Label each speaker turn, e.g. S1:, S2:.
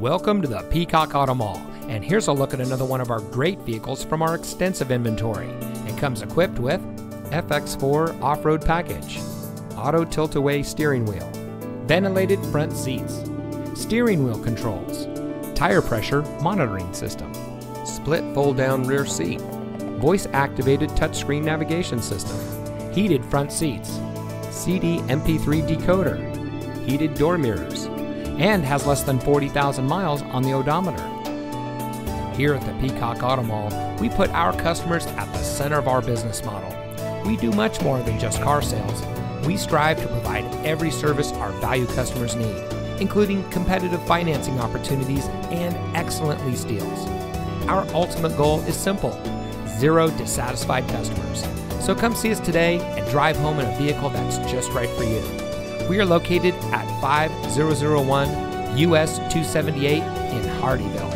S1: Welcome to the Peacock Auto Mall, and here's a look at another one of our great vehicles from our extensive inventory. It comes equipped with FX4 off-road package, auto tilt-away steering wheel, ventilated front seats, steering wheel controls, tire pressure monitoring system, split fold-down rear seat, voice-activated touchscreen navigation system, heated front seats, CD MP3 decoder, heated door mirrors, and has less than 40,000 miles on the odometer. Here at the Peacock Auto Mall, we put our customers at the center of our business model. We do much more than just car sales. We strive to provide every service our value customers need, including competitive financing opportunities and excellent lease deals. Our ultimate goal is simple zero dissatisfied customers. So come see us today and drive home in a vehicle that's just right for you. We are located at 5001 US 278 in Hardeeville.